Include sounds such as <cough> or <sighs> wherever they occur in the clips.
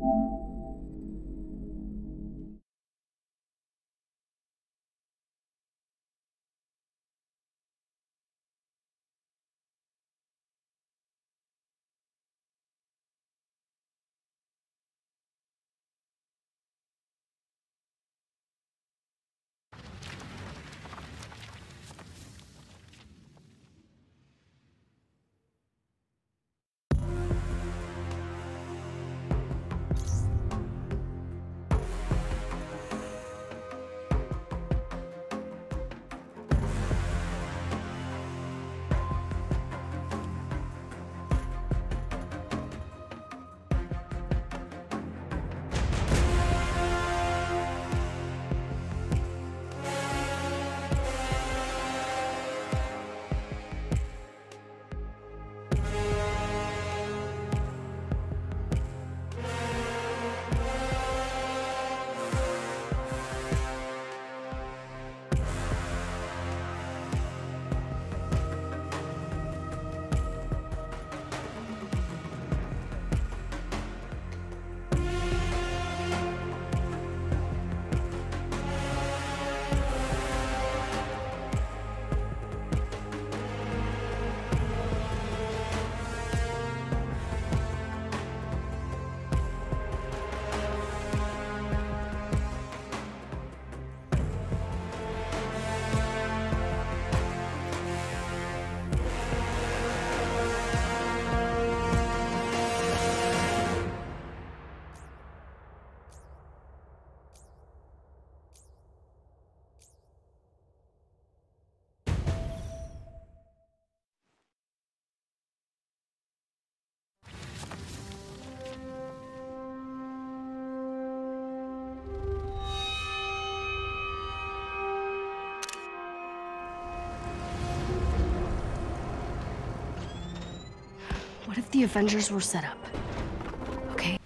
What if the Avengers were set up? Okay.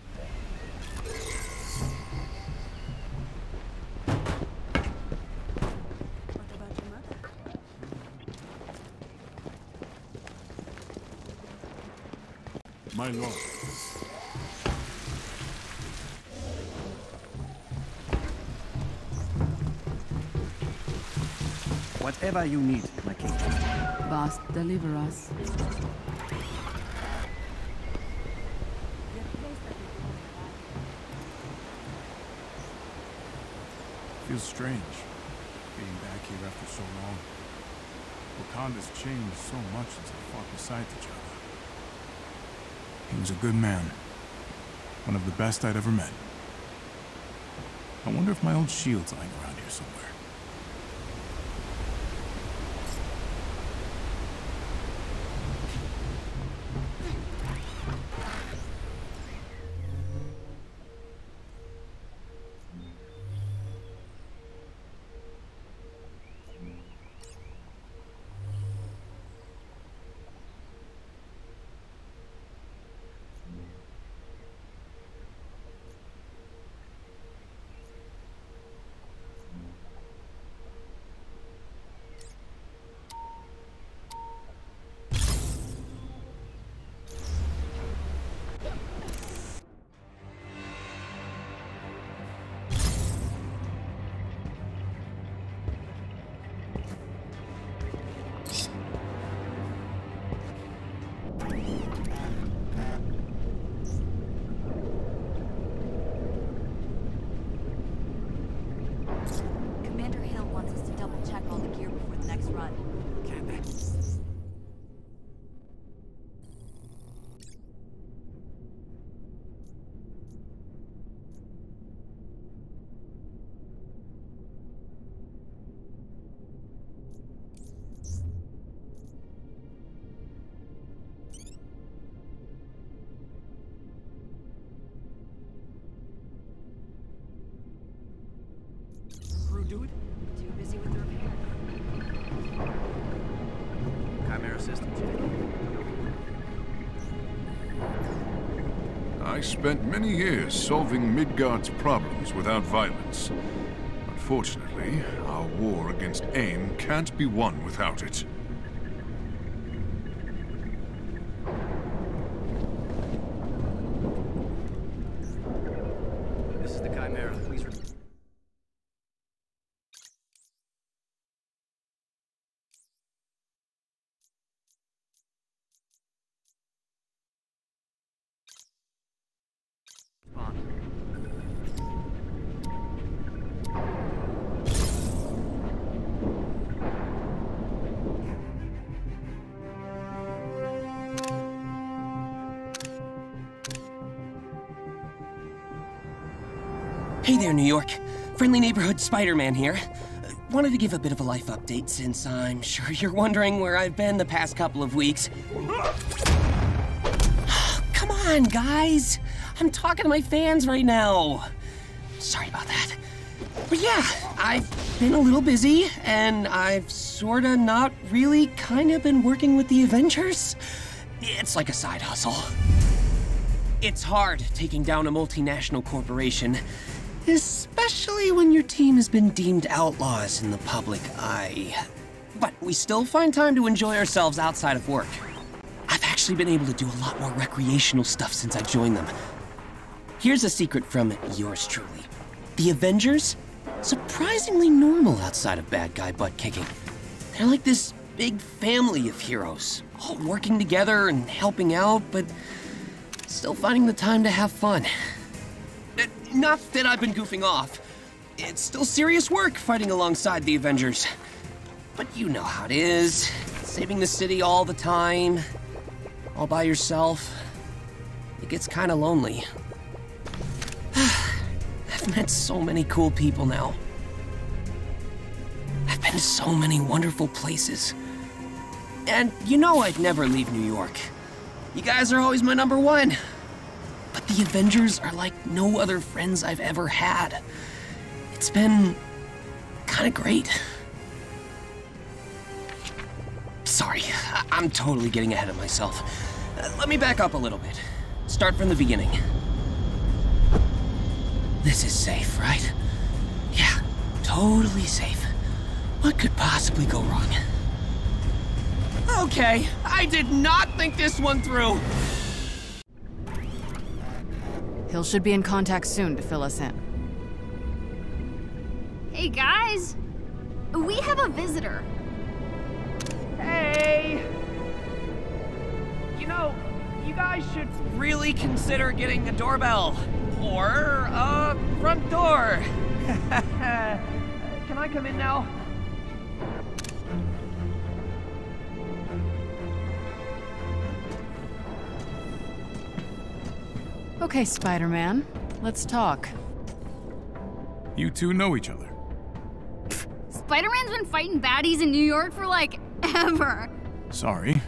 My lord. Whatever you need, my king. Bast, deliver us. Feels strange, being back here after so long. Wakanda's changed so much since I fought beside T'Challa. He was a good man. One of the best I'd ever met. I wonder if my old shield's lying around here somewhere. Spent many years solving Midgard's problems without violence. Unfortunately, our war against AIM can't be won without it. This is the Chimera. New York. Friendly neighborhood Spider-Man here. Wanted to give a bit of a life update since I'm sure <laughs> you're wondering where I've been the past couple of weeks. <sighs> Come on, guys. I'm talking to my fans right now. Sorry about that. But yeah, I've been a little busy, and I've sorta not really kinda been working with the Avengers. It's like a side hustle. It's hard taking down a multinational corporation, especially when your team has been deemed outlaws in the public eye. But we still find time to enjoy ourselves outside of work. I've actually been able to do a lot more recreational stuff since I joined them. Here's a secret from yours truly. The Avengers? Surprisingly normal outside of bad guy butt kicking. They're like this big family of heroes, all working together and helping out, but still finding the time to have fun. Not that I've been goofing off. It's still serious work fighting alongside the Avengers. But you know how it is. Saving the city all the time, all by yourself. It gets kind of lonely. <sighs> I've met so many cool people now. I've been to so many wonderful places. And you know I'd never leave New York. You guys are always my number one. But the Avengers are like no other friends I've ever had. It's been kind of great. Sorry, I- I'm totally getting ahead of myself. Uh, let me back up a little bit. Start from the beginning. This is safe, right? Yeah, totally safe. What could possibly go wrong? Okay, I did not think this one through. Hill should be in contact soon to fill us in. Hey guys! We have a visitor. Hey! You know, you guys should really consider getting a doorbell. Or a front door. <laughs> Can I come in now? Okay, Spider Man, let's talk. You two know each other. Spider Man's been fighting baddies in New York for like ever. Sorry.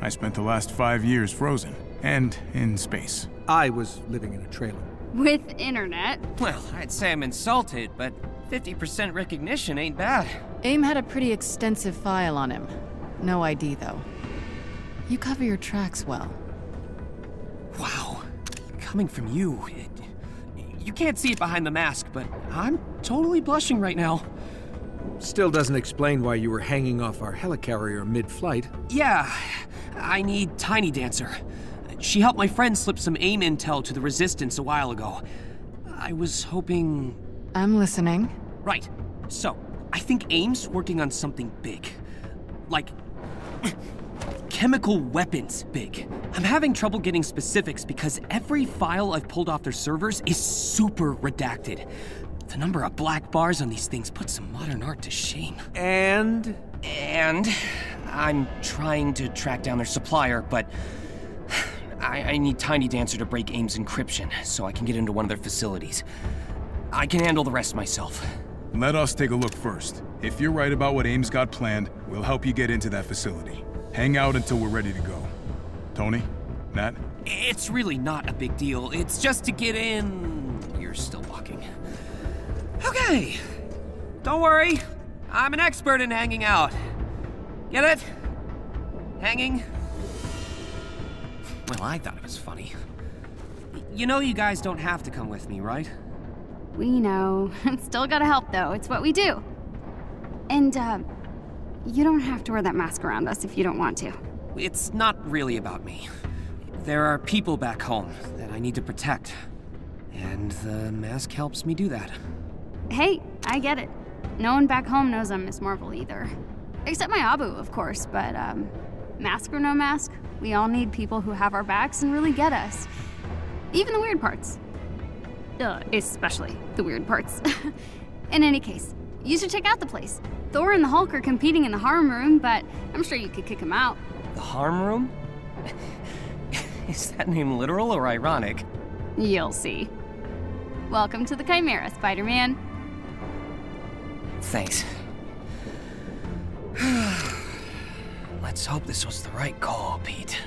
I spent the last five years frozen. And in space. I was living in a trailer. With internet. Well, I'd say I'm insulted, but 50% recognition ain't bad. AIM had a pretty extensive file on him. No ID, though. You cover your tracks well. Wow. Coming from you, it, you can't see it behind the mask, but I'm totally blushing right now. Still doesn't explain why you were hanging off our helicarrier mid flight. Yeah, I need Tiny Dancer. She helped my friend slip some AIM intel to the Resistance a while ago. I was hoping. I'm listening. Right. So, I think AIM's working on something big. Like. Chemical weapons big. I'm having trouble getting specifics because every file I've pulled off their servers is super redacted. The number of black bars on these things puts some modern art to shame. And And I'm trying to track down their supplier, but I, I need Tiny Dancer to break AIM's encryption so I can get into one of their facilities. I can handle the rest myself. Let us take a look first. If you're right about what AIM's got planned, we'll help you get into that facility. Hang out until we're ready to go. Tony? Nat? It's really not a big deal. It's just to get in. You're still walking. Okay. Don't worry. I'm an expert in hanging out. Get it? Hanging? Well, I thought it was funny. You know you guys don't have to come with me, right? We know. <laughs> Still gotta help though. It's what we do. And, uh, you don't have to wear that mask around us if you don't want to. It's not really about me. There are people back home that I need to protect. And the mask helps me do that. Hey, I get it. No one back home knows I'm Miss Marvel either. Except my Abu, of course, but, um, mask or no mask, we all need people who have our backs and really get us. Even the weird parts. Uh, especially the weird parts. <laughs> in any case, you should check out the place. Thor and the Hulk are competing in the harm room, but I'm sure you could kick them out. The harm room? <laughs> Is that name literal or ironic? You'll see. Welcome to the Chimera, Spider Man. Thanks. <sighs> Let's hope this was the right call, Pete.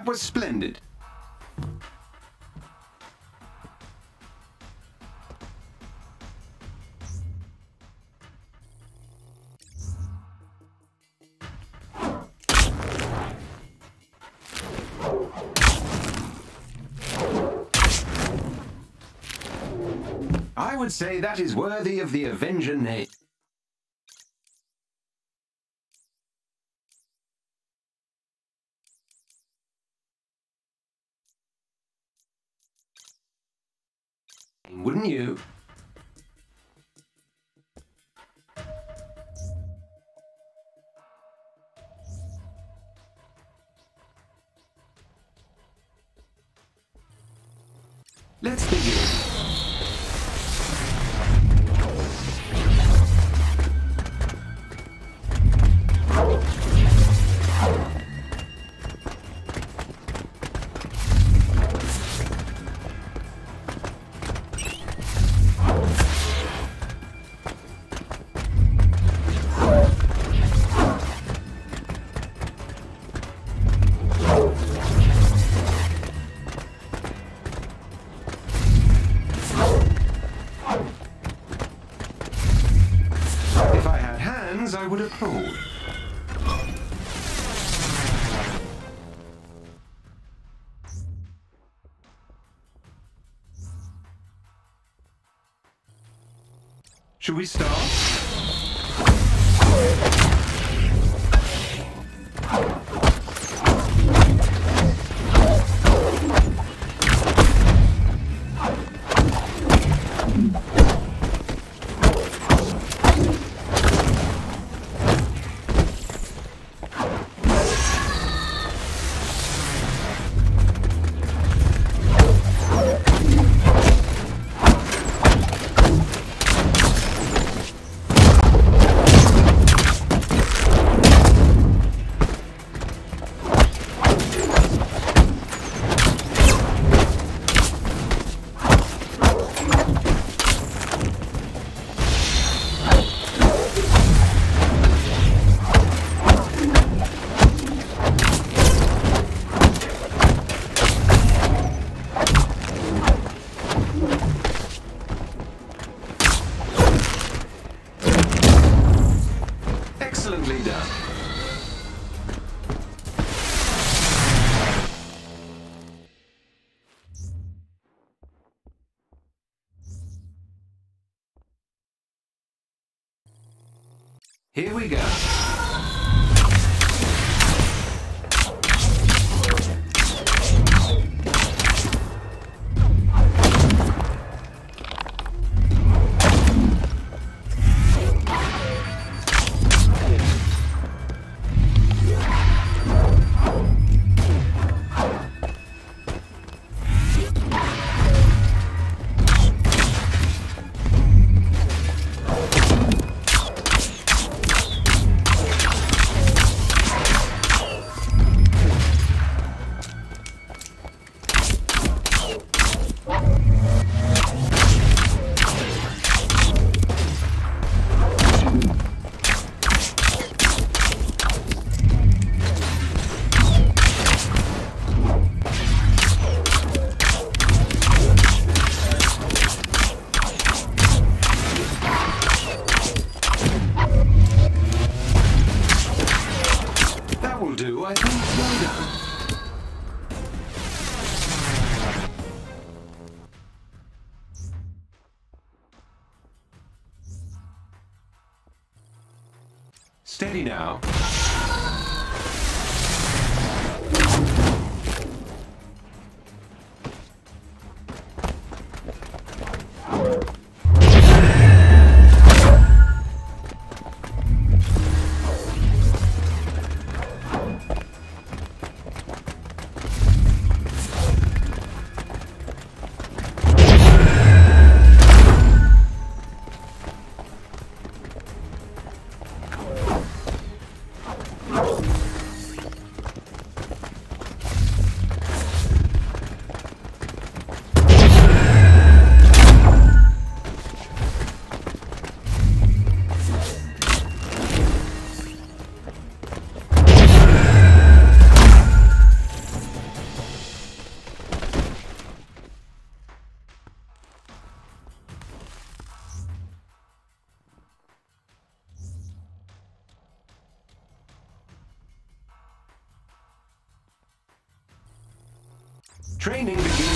That was splendid. I would say that is worthy of the Avenger name. You? Should we start? Training begins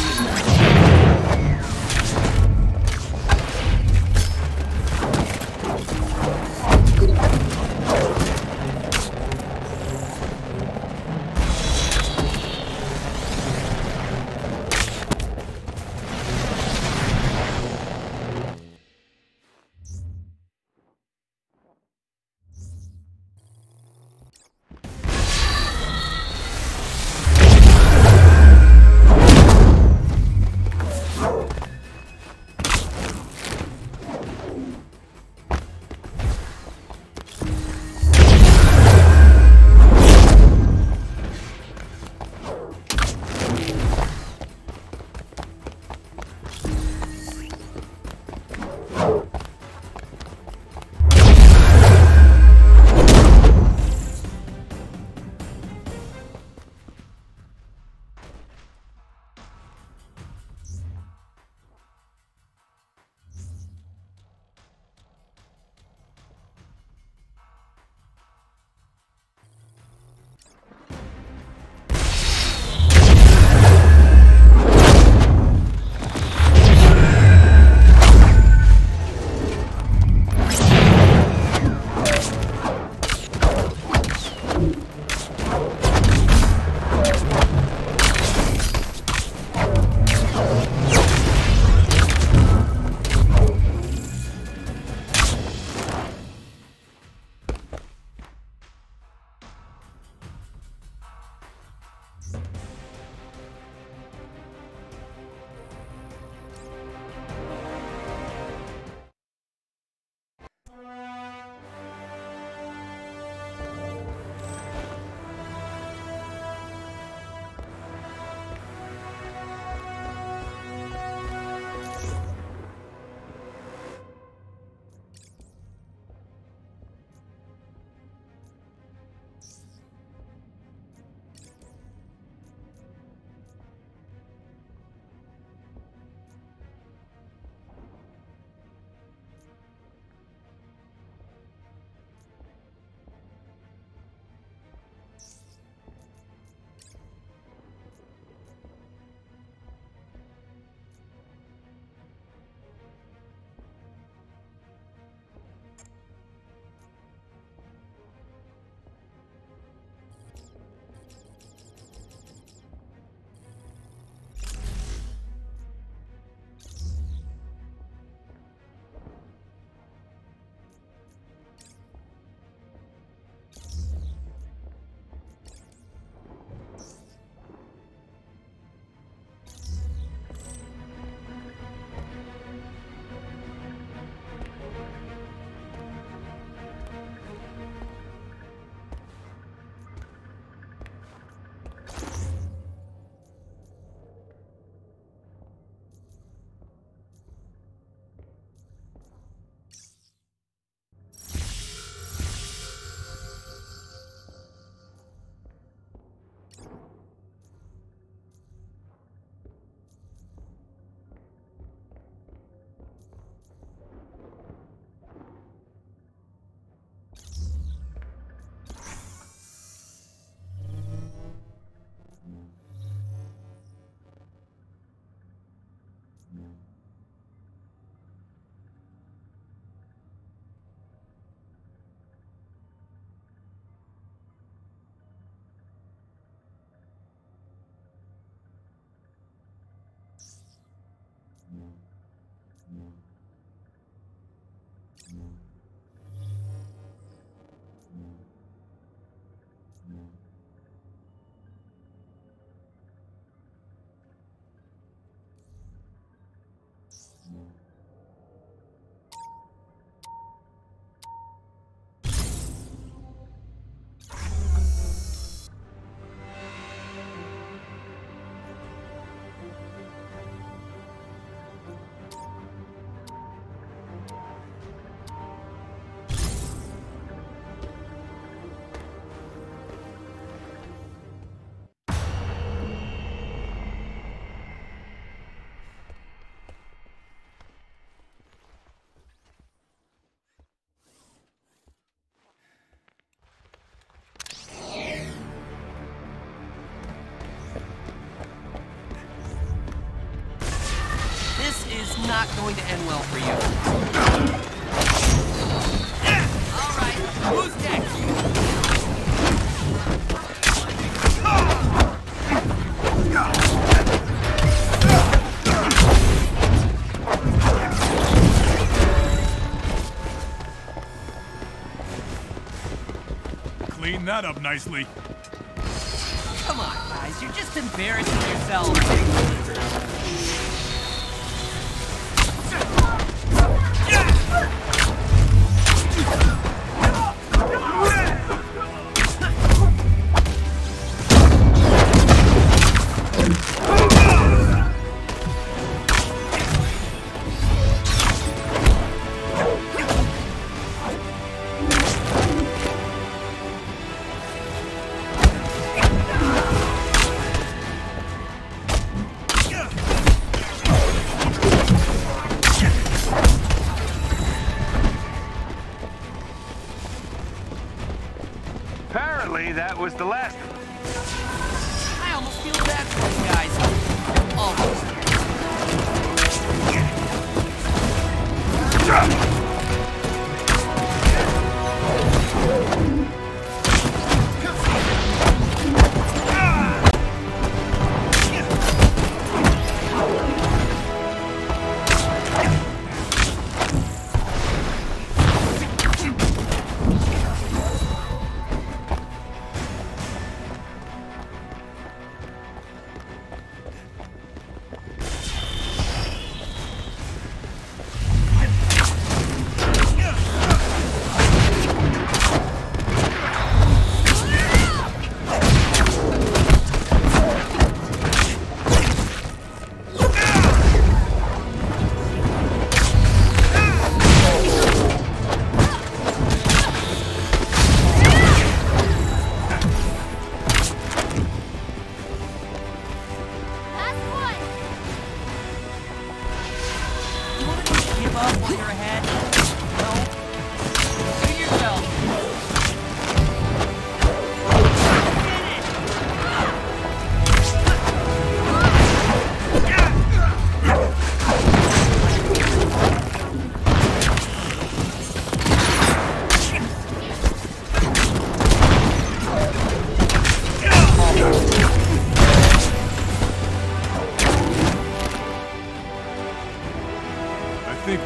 going to end well for you. All right, who's next? Clean that up nicely. Come on, guys, you're just embarrassing yourselves.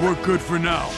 We're good for now.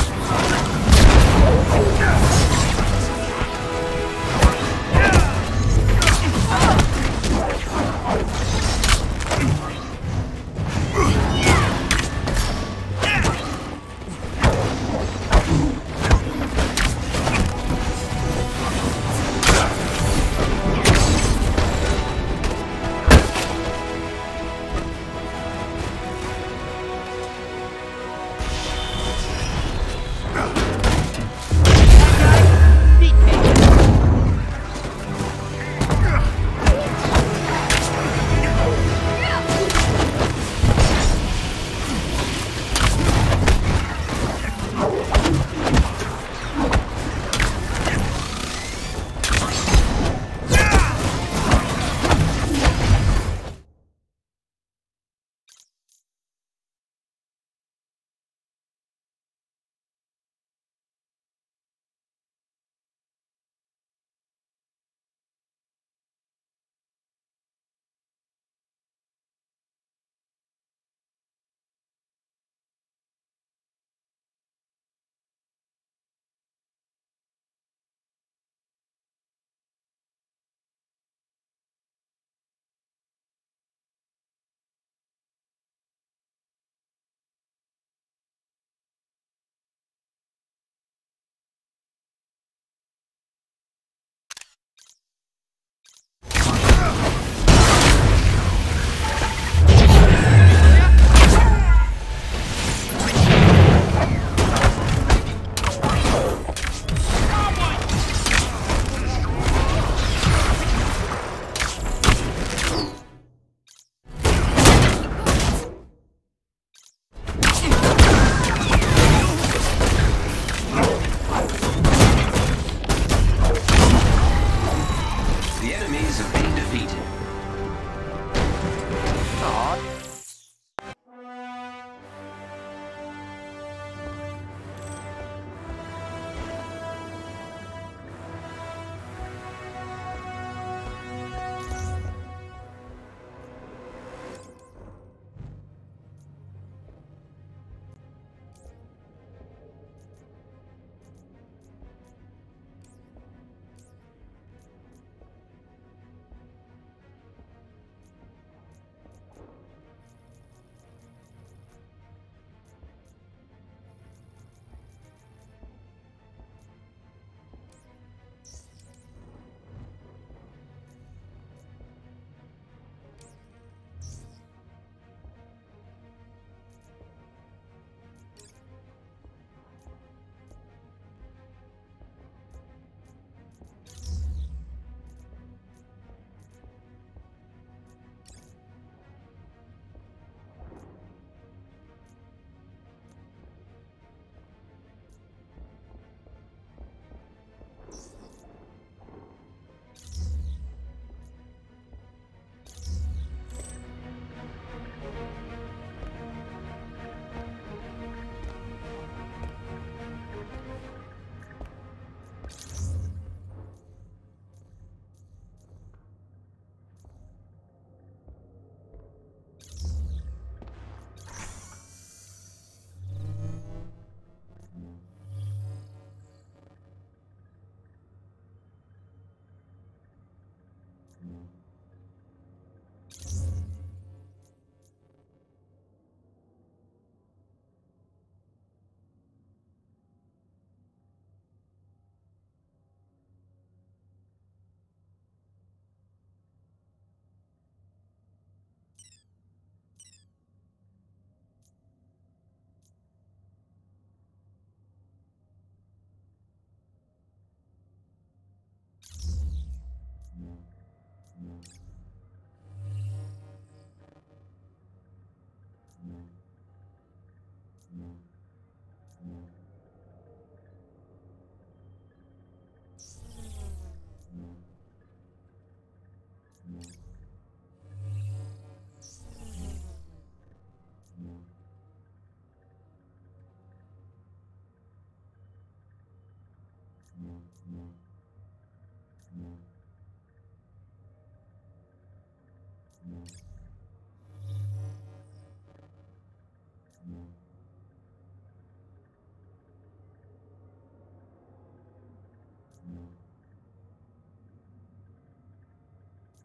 Mm-hmm.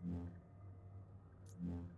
Yeah.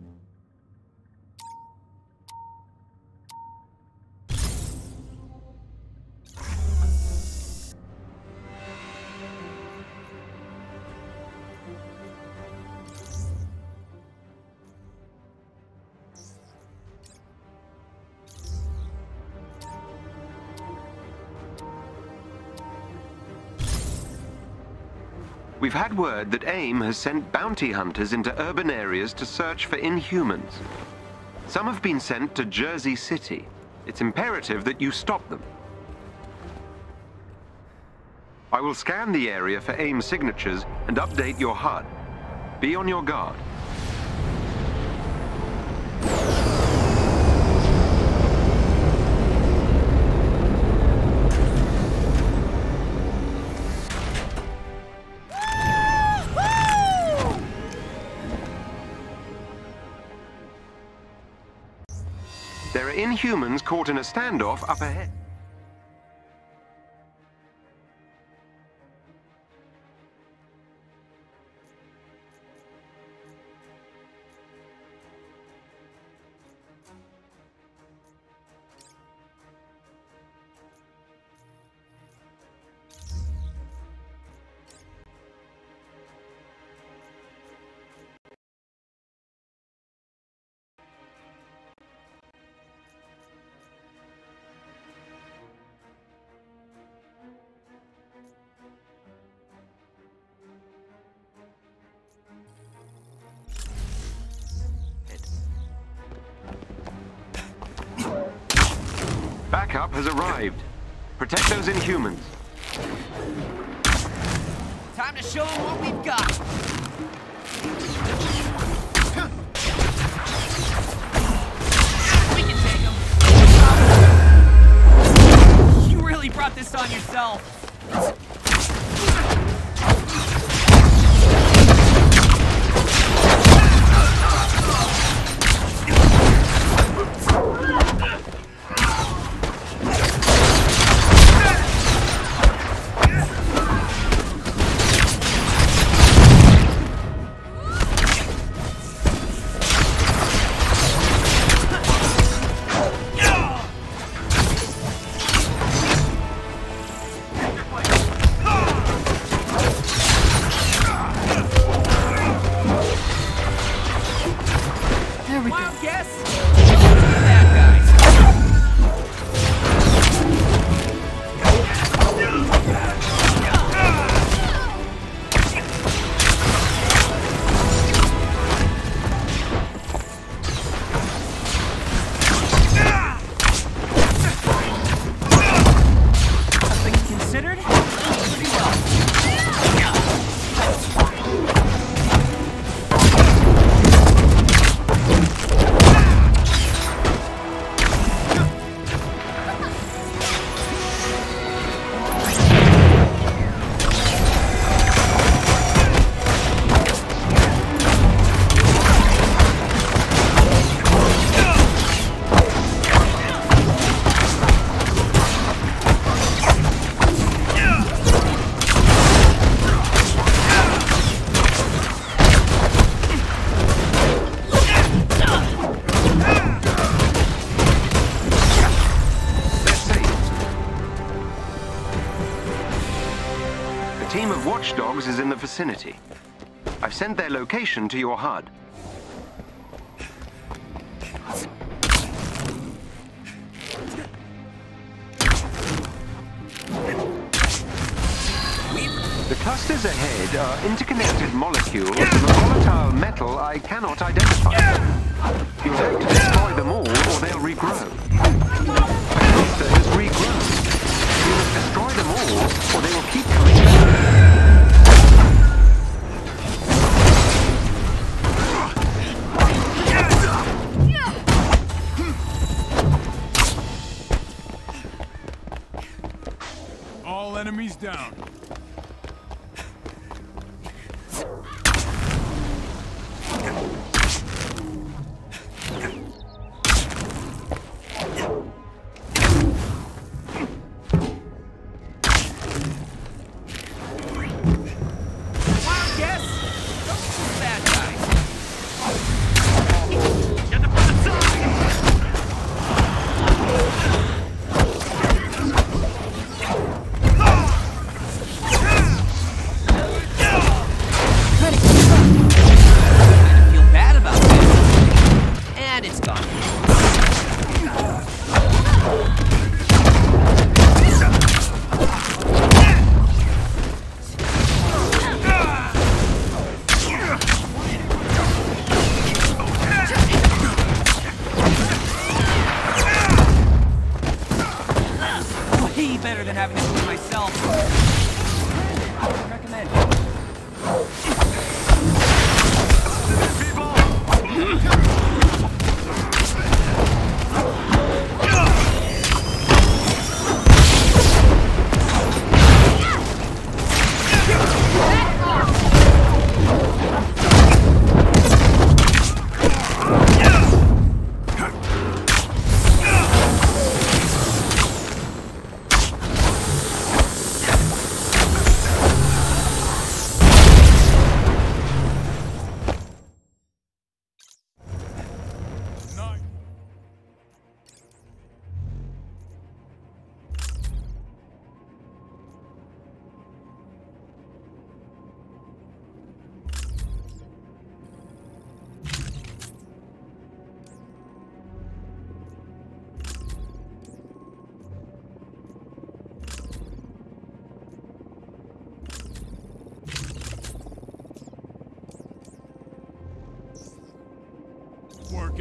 Mm-hmm. We've had word that AIM has sent bounty hunters into urban areas to search for inhumans. Some have been sent to Jersey City. It's imperative that you stop them. I will scan the area for AIM signatures and update your HUD. Be on your guard. Inhumans caught in a standoff up ahead. Backup has arrived. Protect those inhumans. Time to show them what we've got. We can take them. You really brought this on yourself. vicinity. I've sent their location to your HUD. The clusters ahead are interconnected molecules of a volatile metal I cannot identify. He's down.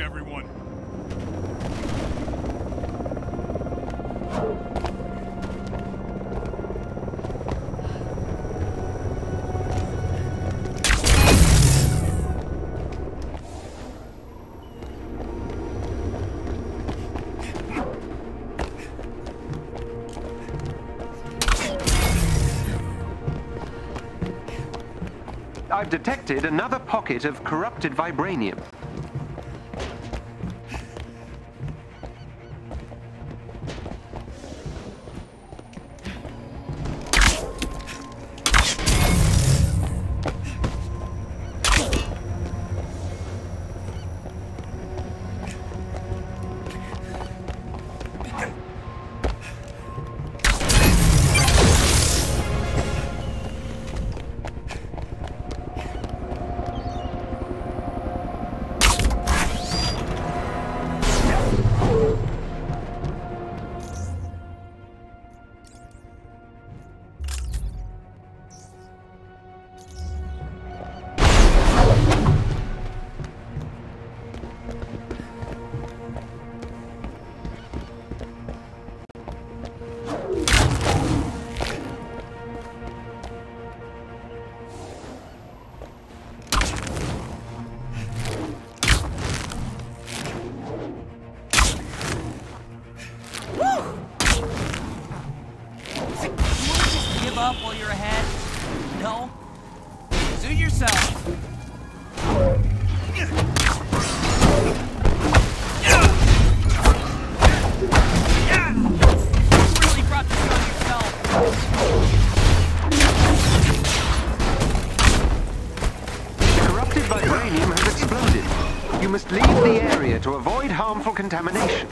everyone. I've detected another pocket of corrupted vibranium. avoid harmful contamination.